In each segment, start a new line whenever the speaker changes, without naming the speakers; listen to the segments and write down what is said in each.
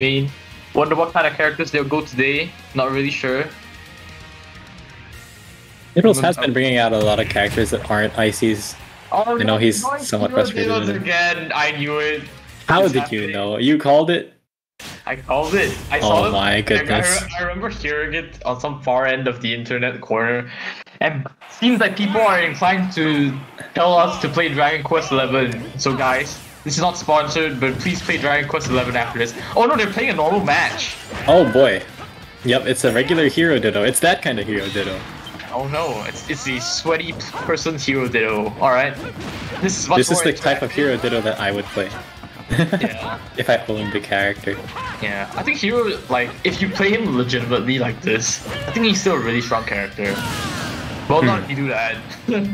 mean, wonder what kind of characters they'll go today. Not really sure.
Noodles has been bringing out a lot of characters that aren't ICs.
Oh,
I know he's
no,
somewhat frustrated
Dinos again. I knew it.
How
It's
did you know? You called it?
I called it. I oh saw
Oh my
I-
goodness.
I, I remember hearing it on some far end of the internet corner, and seems like people are inclined to tell us to play Dragon Quest Eleven. So guys, this is not sponsored, but please play Dragon Quest Eleven after this. Oh no, they're playing a normal match.
Oh boy. Yep, it's a regular hero ditto. It's that kind of hero ditto.
Oh no, it's it's the sweaty person hero ditto. All right, this is much
This is the type of hero ditto that I would play.
Yeah.
if I owned the character.
Yeah, I think Hero, like, if you play him legitimately like this, I think he's still a really strong character. Well hmm. not if you do that.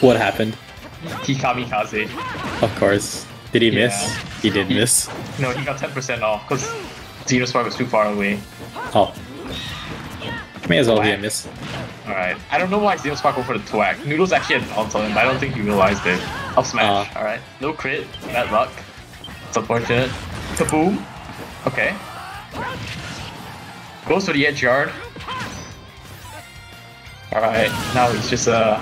What happened?
He kamikaze.
Of course. Did he
Yeah.
miss? He did miss.
No, he got 10% off because ZenoSpark was too far away.
Oh. May as well be a miss.
Alright, I don't know why ZenoSpark went for the Thwack. Noodles actually on him, but I don't think he realized it. Up smash,
Uh.
alright. No crit, bad luck. It's unfortunate. Kaboom! Okay. Goes for the edge guard. Alright, now he's just uh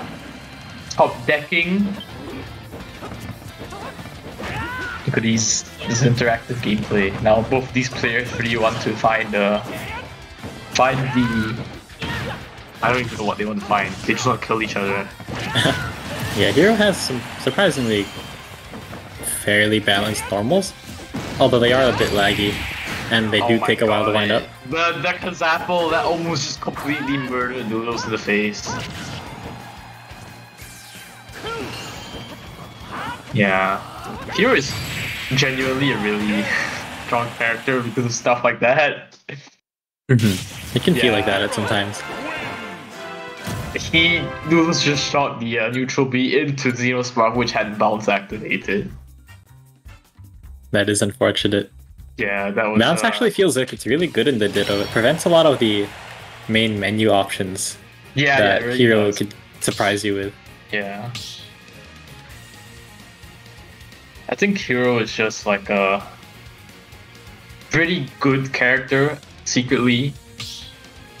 top decking. Look at these this interactive gameplay. Now both these players really want to find uh find the I don't even know what they want to find. They just want to kill each other.
Yeah, Hero has some surprisingly fairly balanced normals. Although they are a bit laggy. And they do
Oh
take a while to wind up.
The the Kazapple that almost just completely murdered Noodles in the face. Yeah. Hero is genuinely a really strong character because of stuff like that.
It can feel like that at sometimes.
He Noodles just shot the uh, neutral B into ZenoSpark which had bounce activated.
That is unfortunate.
Yeah, that was
Bounce
uh,
actually feels like it's really good in the Ditto. It prevents a lot of the main menu options
yeah, yeah,
that
it really
Hero
does.
could surprise you with.
Yeah. I think Hero is just like a pretty good character secretly.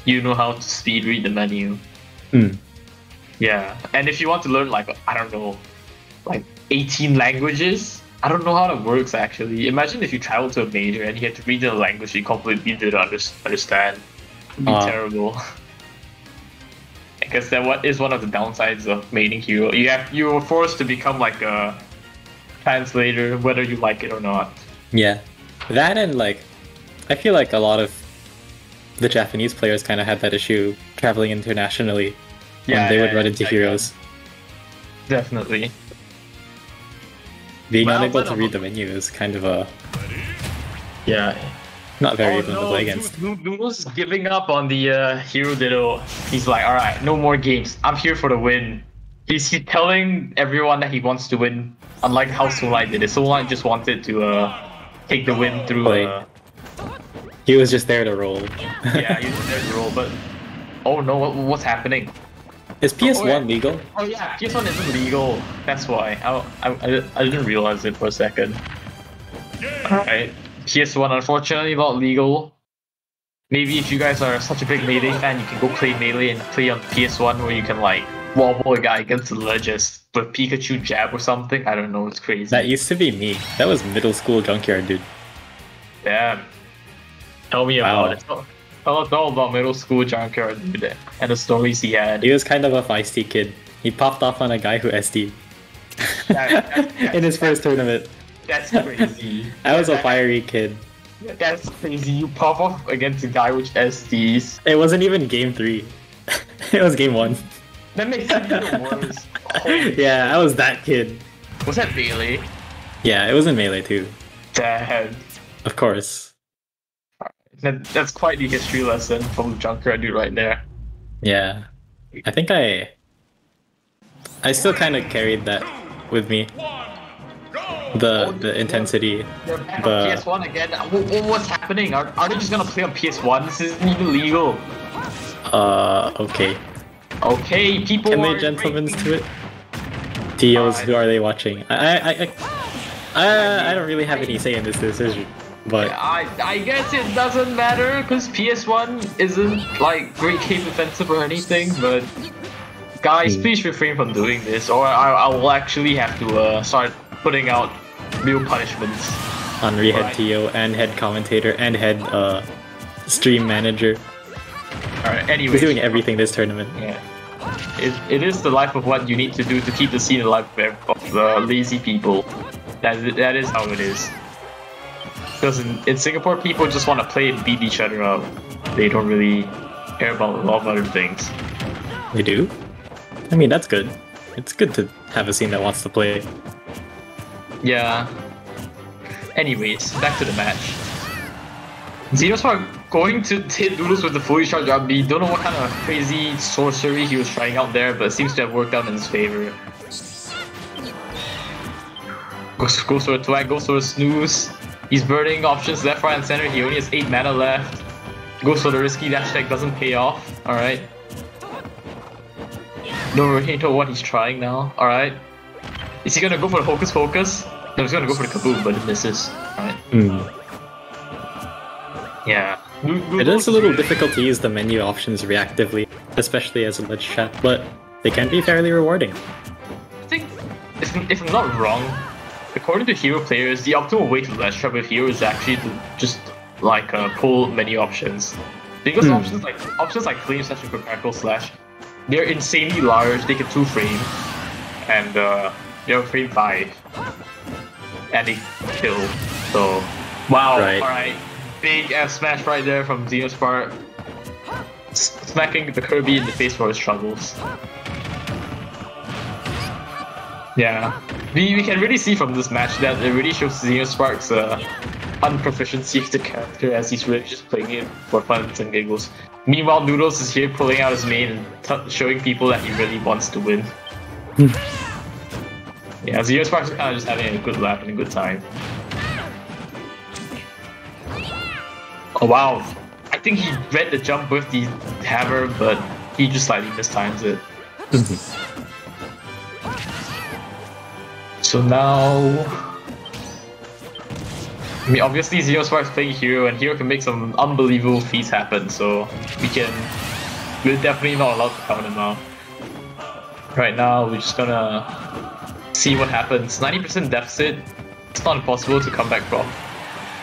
You know how to speed read the menu.
Hmm.
Yeah. And if you want to learn like I don't know, like 18 languages, I don't know how that works actually. Imagine if you travel to a major and you had to read the language you completely didn't understand. It'd be
Ah.
terrible. I guess that what is one of the downsides of making hero. You have you are forced to become like a translator, whether you like it or not.
Yeah. That and like I feel like a lot of the Japanese players kind of had that issue traveling internationally when
Yeah,
they
yeah,
would run into
yeah,
heroes.
Definitely.
Being
Well,
unable to read the menu is kind of a
Yeah.
not very
oh,
even to play against.
Noo- Noo- Noodles giving up on the uh, hero ditto. He's like, all right, no more games. I'm here for the win. He's, he's telling everyone that he wants to win. Unlike how Soulite did it. Soulite just wanted to uh, take the win through. Uh,
He was just there to roll.
yeah, he was there to roll, but oh no, what, what's happening?
is PS1
Oh, yeah.
legal?
Oh yeah, PS1 isn't legal. That's why. I, I, I, I didn't realize it for a second. Alright. PS1 unfortunately not legal. Maybe if you guys are such a big Melee fan, you can go play Melee and play on PS1 where you can like wobble a guy against the ledges with Pikachu jab or something. I don't know, it's crazy.
That used to be me. That was middle school junkyard dude.
Damn. Tell me
Wow.
about it. Tell, us all about middle school junkyard dude and the stories he had.
He was kind of a feisty kid. He popped off on a guy who SD
That- that-
in his first tournament.
That's crazy.
I was a fiery kid.
That's crazy. You pop off against a guy with SDs.
It wasn't even game three. it was game one.
That makes it even worse. Holy-
yeah, I was that kid.
Was that Bailey?
Yeah, it was in melee too.
Damn.
Of course.
That, that's quite the history lesson from Junkyard dude right there.
Yeah. I think I I still kind of carried that with me. The the intensity.
They're back
The-
on PS1 again. Wh- wh- What's happening? Are, are they just gonna play on PS1? This isn't even legal.
Uh okay.
Okay, people
Can they gentlemen's to it? TOs, who are they watching? I I I, I, I don't really have any say in this decision. but
I I guess it doesn't matter because PS1 isn't like great cave defensive or anything, but guys,
Hmm.
please refrain from doing this, or I, I will actually have to uh, start putting out real punishments.
Henri head
Right.
TO and head commentator and head uh, stream manager.
Alright, anyway.
He's doing everything this tournament.
Yeah. It, it is the life of what you need to do to keep the scene alive of the lazy people. That, that is how it is. Because in, in Singapore, people just want to play and beat each other up. They don't really care about a lot of other things.
They do? I mean, that's good. It's good to have a scene that wants to play.
Yeah. Anyways, back to the match. ZenoSpark going to hit Noodles with the fully charged up B. Don't know what kind of crazy sorcery he was trying out there, but it seems to have worked out in his favor. Goes, goes for a Thwack, goes for a snooze. He's burning options left, right, and center. He only has 8 mana left. Goes for the risky dash tag, doesn't pay off. Alright. Don't really know what he's trying now. Alright. Is he gonna go for the Hocus Pocus? No, he's gonna go for the Kaboom, but it misses. Alright.
Hmm.
Yeah.
It is a little difficult to use the menu options reactively, especially as a ledge chat, but they can be fairly rewarding.
I think, if, if I'm not wrong, according to hero players, the optimal way to ledge trap with hero is actually to just like uh, pull menu options. Because
Hmm.
options like options like flame slash and practical slash, they're insanely large. They can two frame, and uh, they're frame five, and they kill. So wow,
Right.
all right, big F smash right there from ZenoSpark, S- smacking the Kirby in the face for his troubles. Yeah, we, we can really see from this match that it really shows ZenoSpark's uh, unproficiency of the character as he's really just playing it for fun and giggles. Meanwhile, Noodles is here pulling out his main and t- showing people that he really wants to win. yeah, ZenoSpark's kind of just having a good laugh and a good time. Oh wow, I think he read the jump with the hammer, but he just slightly mistimes it. So now... I mean, obviously ZenoSpark's playing Hero, and Hero can make some unbelievable feats happen, so we can... We're definitely not allowed to count him out. Right now, we're just gonna see what happens. 90% deficit, it's not impossible to come back from.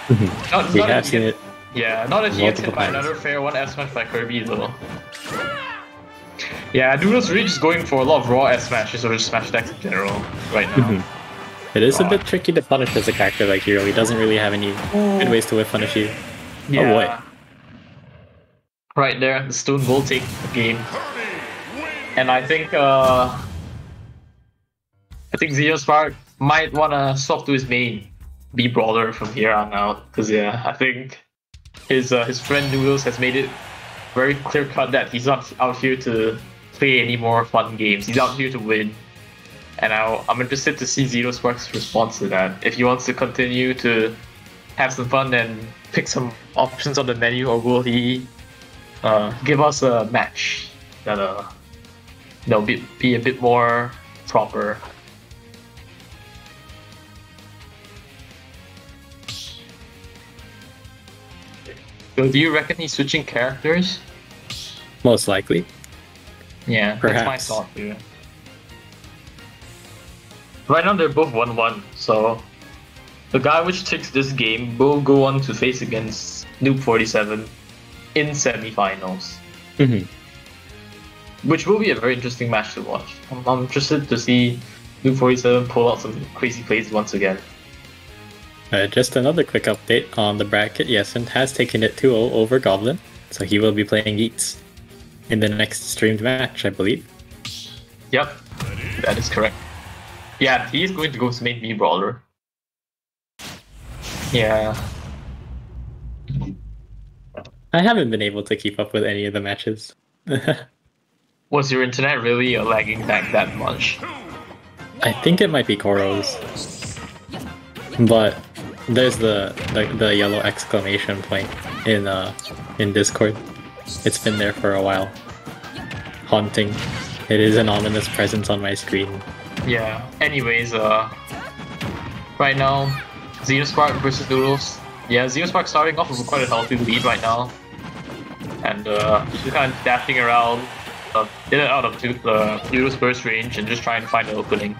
Not,
We
not
have seen it.
Get- Yeah, not if you get
multiple
hit by
times.
another fair one F smash by Kirby though. Yeah, Noodle's really just going for a lot of raw S smashes or just smash attacks in general right now.
Mhm. It is a bit tricky to punish as a character like Hero. He doesn't really have any good ways to whiff punish you.
Yeah.
Oh boy.
Right there, the stone will take the game. And I think uh I think ZenoSpark might wanna swap to his main, Mii brawler from here on out. Cause yeah, I think his uh, his friend Noodles has made it very clear cut that he's not out here to play any more fun games. He's out here to win. And I'll, I'm interested to see ZenoSpark's response to that. If he wants to continue to have some fun and pick some options on the menu, or will he uh, give us a match that uh, be, be a bit more proper? So do you reckon he's switching characters?
Most likely.
Yeah,
Perhaps.
that's my thought here. Right now they're both 1-1, so the guy which takes this game will go on to face against Noob 47 in semifinals,
Mhm.
which will be a very interesting match to watch. I'm, I'm interested to see Noob 47 pull out some crazy plays once again.
Uh, just another quick update on the bracket. Yesen has taken it 2-0 over Goblin, so he will be playing Yeats in the next streamed match, I believe.
Yep, that is correct. Yeah, he is going to go to main Mii brawler. Yeah,
I haven't been able to keep up with any of the matches.
was your internet really lagging back that much?
I think it might be Koro's. But there's the, the the yellow exclamation point in uh in Discord. It's been there for a while. Haunting. It is an ominous presence on my screen.
Yeah. Anyways, uh, right now, ZenoSpark versus Noodles. Yeah, ZenoSpark starting off with quite a healthy lead right now. And uh, he's kind of dashing around, uh, in and out of the uh, Noodle's burst range and just trying to find an opening.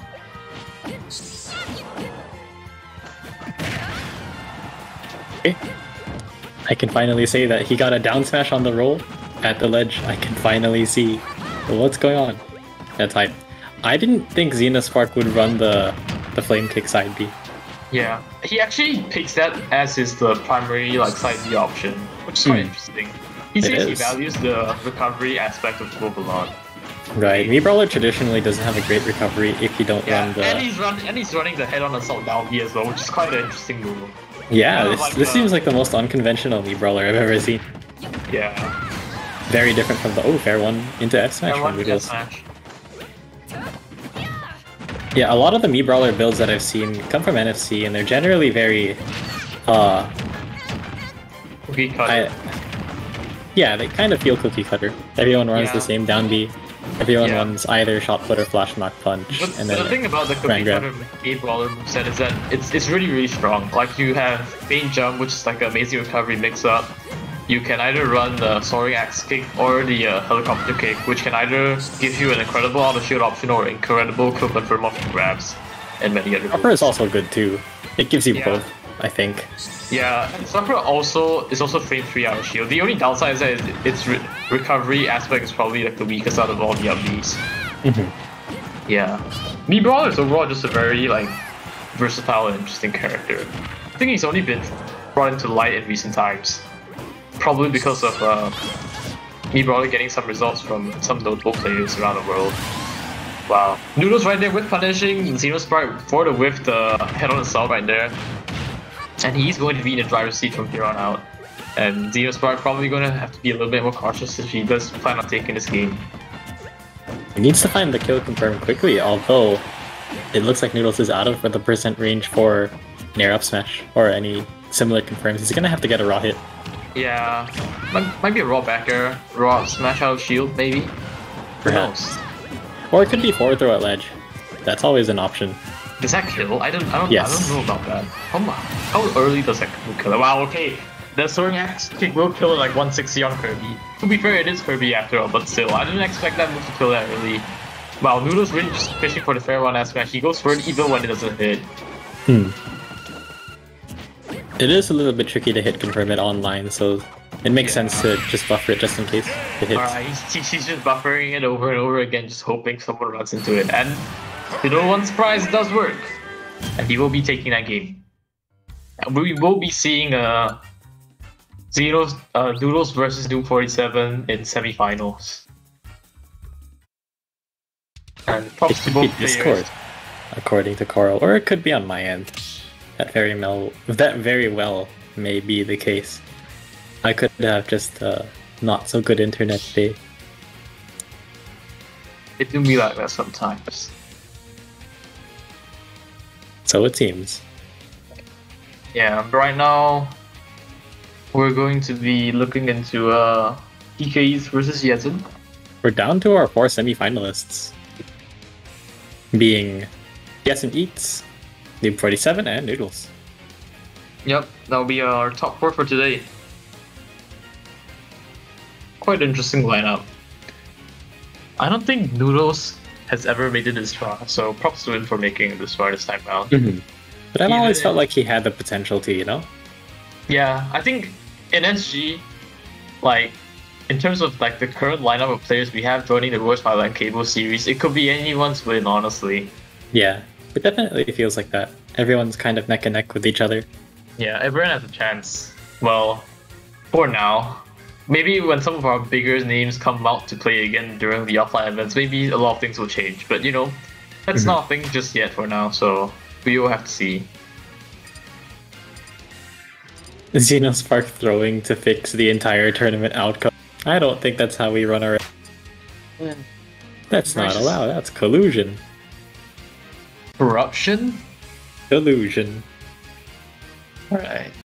Okay. I can finally say that he got a down smash on the roll at the ledge. I can finally see what's going on. That's hype. I didn't think ZenoSpark would run the the flame kick side B.
Yeah, he actually picks that as his the primary like side B option, which is quite
Hmm.
interesting. He
It
says he values the recovery aspect of Twelve a lot.
Right. Mii Brawler traditionally doesn't have a great recovery if you don't
Yeah,
run the
and he's run and he's running the head on assault down B as well, which is quite an interesting move.
Yeah, this,
like
this
the-
seems like the most unconventional Mii Brawler I've ever seen.
Yeah,
Very different from the oh fair one into F smash
I
from
want that smash.
Yeah, a lot of the Mii Brawler builds that I've seen come from NFC and they're generally very uh
Cookie cut.
I, yeah, they kind of feel cookie cutter. Everyone runs
Yeah.
the same down B. Everyone
Yeah.
runs either shot put or flash knock punch,
But
and
the thing about the cookie cutter eight baller moveset is that it's it's really really strong. Like you have main jump, which is like an amazing recovery mix up. You can either run the soaring axe kick or the uh, helicopter kick, which can either give you an incredible out of shield option or incredible kill confirm off grabs, and many other.
upper is also good too. It gives you
Yeah.
both, I think.
Yeah, and Supper also is also frame three out of shield. The only downside is that its re- recovery aspect is probably like the weakest out of all the upbeats.
Mhm.
Yeah, Mii Brawler is overall just a very like versatile and interesting character. I think he's only been brought into light in recent times, probably because of uh, Mii Brawler getting some results from some notable players around the world. Wow, Noodles right there with punishing ZenoSpark for the whiff the head on assault right there and he's going to be in the driver's seat from here on out. And ZenoSpark probably going to have to be a little bit more cautious if he does plan on taking this game.
He needs to find the kill confirm quickly, although it looks like Noodles is out of the percent range for Nair up smash or any similar confirms. He's gonna have to get a raw hit.
Yeah, might, might be a raw backer, raw smash out of shield maybe.
Perhaps. Or it could be forward throw at ledge. That's always an option.
Does that kill? I don't, I don't,
Yes.
I don't know about that. How, mu- how early does that kill? Wow, okay. The Soaring Axe kick will kill at like 160 on Kirby. To be fair, it is Kirby after all, but still, I didn't expect that move to kill that early. Wow, Noodle's really just fishing for the fair one as smash. He goes for it even when it doesn't hit.
Hmm. It is a little bit tricky to hit confirm it online, so it makes
Yeah.
sense to just buffer it just in case it hits.
Alright, he's, he's- he's just buffering it over and over again, just hoping someone runs into it. And to no one's surprise, it does work. And he will be taking that game. And we will be seeing uh, Xenos, uh, Noodles versus Doom 47 in semifinals. And
It could be
both
Discord, according to Coral, or it could be on my end. That very well, that very well may be the case. I could have just uh, not so good internet day.
It do be like that sometimes.
So it seems.
Yeah, but right now we're going to be looking into uh, DKs versus Yezen.
We're down to our four semifinalists, being Yes and Eats, Noob 47, and Noodles.
Yep, that'll be our top four for today. Quite interesting lineup. I don't think Noodles has ever made it this far, so props to him for making it this far this time round. Mm-hmm.
But I've always felt like he had the potential to, you know?
Yeah, I think in SG, like in terms of like the current lineup of players we have joining the Royal Spotlight Cable series, it could be anyone's win, honestly.
Yeah, it definitely feels like that. Everyone's kind of neck and neck with each other.
Yeah, everyone has a chance. Well, for now. Maybe when some of our bigger names come out to play again during the offline events, maybe a lot of things will change. But you know, that's
Mhm.
not a thing just yet for now, so we will have to see.
ZenoSpark throwing to fix the entire tournament outcome. I don't think that's how we run our. That's not allowed. That's collusion.
Corruption?
Collusion.
Alright.